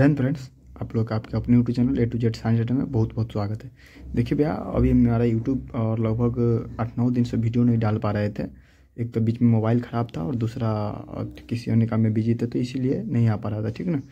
Hind friends, आप लोग का आपके अपने YouTube channel A to Z science data में बहुत बहुत स्वागत है। देखिए भैया, अभी हमारा यूट्यूब और लगभग आठ नौ दिन से वीडियो नहीं डाल पा रहे थे। एक तो बीच में मोबाइल ख़राब था और दूसरा किसी अन्य काम में बिज़ी थे तो इसीलिए नहीं आ पा रहा था, ठीक ना?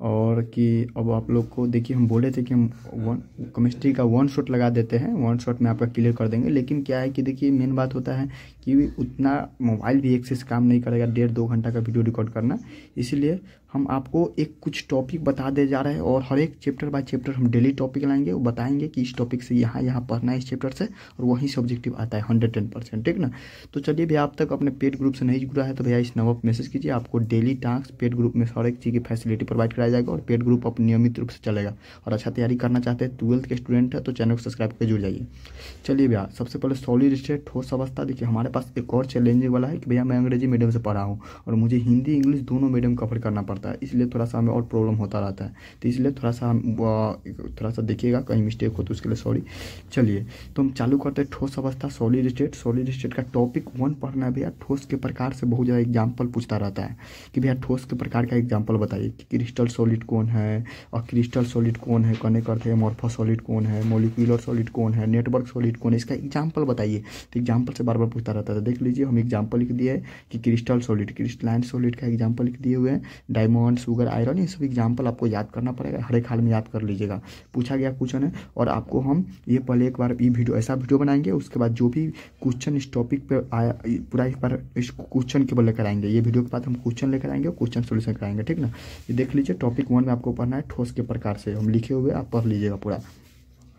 और कि अब आप लोग को, देखिए, हम बोले थे कि हम वन केमिस्ट्री का वन शॉट लगा देते हैं। वन शॉट में आपका क्लियर कर देंगे। लेकिन क्या है कि देखिए मेन बात होता है कि उतना मोबाइल भी एक एक्सेस काम नहीं करेगा, डेढ़ दो घंटा का वीडियो रिकॉर्ड करना। इसीलिए हम आपको एक कुछ टॉपिक बता दे जा रहे हैं और हर एक चैप्टर बाय चैप्टर हम डेली टॉपिक लाएँगे। वो बताएँगे कि इस टॉपिक से यहाँ यहाँ पढ़ना है इस चैप्टर से और वहीं से ऑब्जेक्टिव आता है हंड्रेड टेन परसेंट ठीक ना? तो चलिए भैया, आप तक अपने पेड ग्रुप से नहीं जुड़ा है तो भैया इस नंबर पर मैसेज कीजिए। आपको डेली टास्क पेड ग्रुप में हर एक चीज़ की फैसिलिटी प्रोवाइड कराया जाएगा और पेड ग्रुप अब नियमित रूप से चलेगा। और अच्छा तैयारी करना चाहते हैं ट्वेल्थ के स्टूडेंट है तो चैनल को सब्सक्राइब करके जुड़ जाइए। चलिए भैया, सबसे पहले सॉलिड स्टेट ठोस अवस्था, देखिए हमारे पास एक और चैलेंजिंग वाला है कि भैया मैं अंग्रेज़ी मीडियम से पढ़ा हूँ और मुझे हिंदी, इंग्लिश दोनों मीडियम कवर करना पड़ता है। इसलिए थोड़ा सा हमें और प्रॉब्लम होता रहता है। तो इसलिए थोड़ा सा थोड़ा सा देखिएगा, कहीं मिस्टेक हो तो उसके लिए सॉरी चलिए तो हम चालू करते हैं ठोस अवस्था सॉलिड स्टेट सॉलिड स्टेट का टॉपिक वन पढ़ना है भैया। ठोस के प्रकार से बहुत ज़्यादा एग्ज़ाम्पल पूछता रहता है कि भैया ठोस के प्रकार का एग्ज़ाम्पल बताइए कि क्रिस्टल सॉलिड कौन है, और क्रिस्टल सॉलिड कौन है कने करते हैं मॉर्फा सॉलिड कौन है मोलिकुलर सॉलिड कौन है नेटवर्क सॉलिड कौन है, इसका एग्ज़ाम्पल बताइए। तो एग्ज़ाम्पल से बार बार पूछता रहता देख लीजिए, हम एग्ज़ाम्पल लिख दिए कि क्रिस्टल सॉलिड क्रिस्टलाइन सॉलिड का एग्ज़ाम्पल लिख दिए हुए हैं। डायमंड शुगर आयरन ये सब एग्ज़ाम्पल आपको याद करना पड़ेगा। हर एक हाल में याद कर लीजिएगा। पूछा गया क्वेश्चन है और आपको हम ये पहले एक बार ये वीडियो, ऐसा वीडियो बनाएँगे, उसके बाद जो भी क्वेश्चन इस टॉपिक पर आया पूरा एक बार इस क्वेश्चन के केवल लेकर आएँगे। ये वीडियो के बाद हम क्वेश्चन लेकर आएँगे और क्वेश्चन सोल्यूशन कराएँगे, ठीक ना? ये देख लीजिए टॉपिक वन में आपको पढ़ना है, ठोस के प्रकार से। हम लिखे हुए, आप पढ़ लीजिएगा पूरा।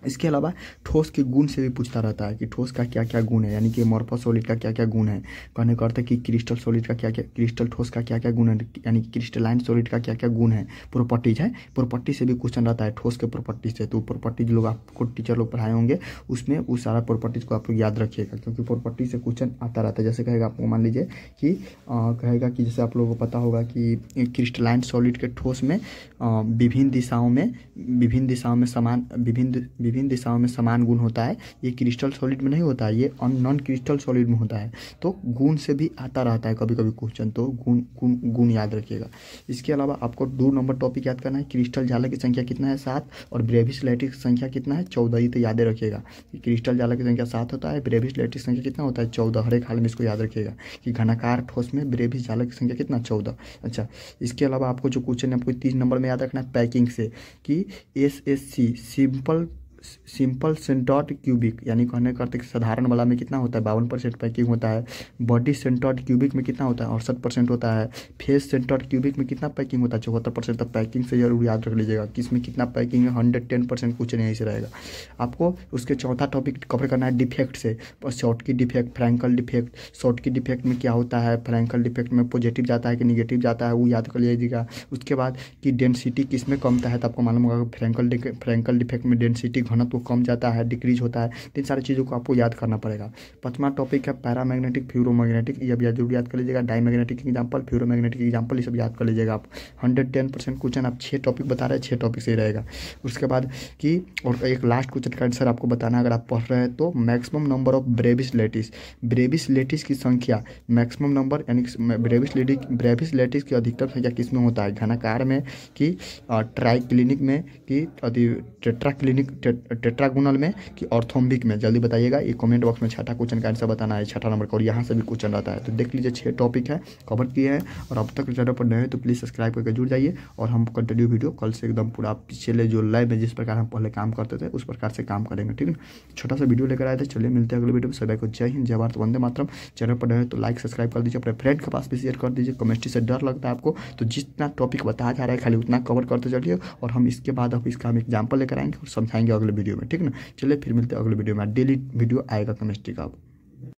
इसके अलावा ठोस के गुण से भी पूछता रहता है कि ठोस का क्या क्या गुण है? यानी कि मॉर्फा सॉलिड का क्या क्या गुण है? कहने का अर्थ है कि क्रिस्टल सॉलिड का क्या क्या क्रिस्टल ठोस का क्या क्या गुण है? यानी कि क्रिस्टलाइन सॉलिड का क्या क्या गुण है? प्रॉपर्टीज़ है। प्रॉपर्टी से भी क्वेश्चन रहता है ठोस के प्रॉपर्टी से। तो प्रॉपर्टीज़ लोग आपको टीचर लोग पढ़ाए होंगे, उसमें उस सारा प्रॉपर्टीज़ को आप लोग याद रखिएगा। क्योंकि प्रॉपर्टी से क्वेश्चन आता रहता है। जैसे कहेगा आपको, मान लीजिए कि कहेगा कि जैसे आप लोगों को पता होगा कि क्रिस्टलाइन सॉलिड के ठोस में विभिन्न दिशाओं में, विभिन्न दिशाओं में समान, विभिन्न विभिन्न दिशाओं में समान गुण होता है, ये क्रिस्टल सॉलिड में नहीं होता है ये नॉन क्रिस्टल सॉलिड में होता है। तो गुण से भी आता रहता है कभी कभी क्वेश्चन तो गुण गुण गुण याद रखिएगा। इसके अलावा आपको दो नंबर टॉपिक याद करना है क्रिस्टल जाला की संख्या कितना है? सात, और ब्रेविस लैटिक संख्या कितना है? चौदह, ये तो याद रखिएगा। क्रिस्टल जाला की संख्या सात होता है ब्रेविस लैटिक संख्या कितना होता है? चौदह, हर एक हाल में इसको याद रखिएगा कि घनाकार ठोस में ब्रेविस जाला की संख्या कितना? चौदह। अच्छा इसके अलावा आपको जो क्वेश्चन है, आपको तीन नंबर में याद रखना है पैकिंग से, कि S S C simple simple centred cubic, यानी कहने करते कि साधारण वाला में कितना होता है? बावन परसेंट पैकिंग होता है। बॉडी सेंटॉट क्यूबिक में कितना होता है? अड़सठ परसेंट होता है। फेस सेंटॉट क्यूबिक में कितना पैकिंग होता है? चौहत्तर परसेंट तक पैकिंग से ज़रूर याद रख लीजिएगा कि इसमें कितना पैकिंग है। हंड्रेड टेन परसेंट क्वेश्चन यहीं से रहेगा। आपको उसके चौथा टॉपिक कवर करना है डिफेक्ट से। Schottky defect Frenkel defect Schottky defect में क्या होता है? फ्रैंकल डिफेक्ट में पॉजिटिव जाता है कि निगेटिव जाता है? वो याद कर लीजिएगा। उसके बाद कि डेंसिटी किसमें कमता है? तो आपको मालूम होगा फ्रैंकल फ्रैंकल डिफेक्ट में डेंसिटी घनत्व कम जाता है डिक्रीज होता है, इन सारी चीज़ों को आपको याद करना पड़ेगा। पांचवा टॉपिक है पैरामैग्नेटिक फ्यूरोमैग्नेटिक ये भी ज़रूर याद कर लीजिएगा। Dia diamagnetic example ferromagnetic example ये सब याद कर लीजिएगा आप। हंड्रेड टेन परसेंट क्वेश्चन आप छः टॉपिक बता रहे हैं छः टॉपिक से रहेगा। उसके बाद कि, और एक लास्ट क्वेश्चन का आंसर आपको बताना है, अगर आप पढ़ रहे हैं तो maximum number of Bravais lattice Bravais lattice की संख्या मैक्सिमम नंबर यानी ब्रेविस लेटिस ब्रेविस लेटिस की अधिकतम संख्या किसमें होता है? घनाकार में, कि ट्राई क्लिनिक में, कि टेट्रा क्लिनिक टेट्रागोनल में कि ऑर्थोम्बिक में। जल्दी बताइएगा, ये कमेंट बॉक्स में छठा क्वेश्चन का आंसर बताना है, छठा नंबर का, और यहाँ से भी क्वेश्चन रहता है। तो देख लीजिए छः टॉपिक है कवर किए हैं, और अब तक चैनल पर नए हैं तो प्लीज़ सब्सक्राइब करके जुड़ जाइए, और हम कंटिन्यू वीडियो कल से एकदम पूरा पिछले जो लाइव में जिस प्रकार हम पहले काम करते थे, उस प्रकार से काम करेंगे, ठीक है छोटा सा वीडियो लेकर आए थे, चलिए मिलते हैं अगले वीडियो में। सभी को जय हिंद, जय भारत, वंदे मातरम। चैनल पर नए तो लाइक सब्सक्राइब कर दीजिए, अपने फ्रेंड के पास भी शेयर कर दीजिए। केमिस्ट्री से डर लगता है आपको तो जितना टॉपिक बताया जा रहा है, खाली उतना कवर करते चलिए, और हम इसके बाद अब इसका हम एग्ज़ाम्पल लेकर आएँगे, और समझाएँगे अगले वीडियो में ठीक ना? चलिए फिर मिलते हैं अगले वीडियो में। डेली वीडियो आएगा केमिस्ट्री का।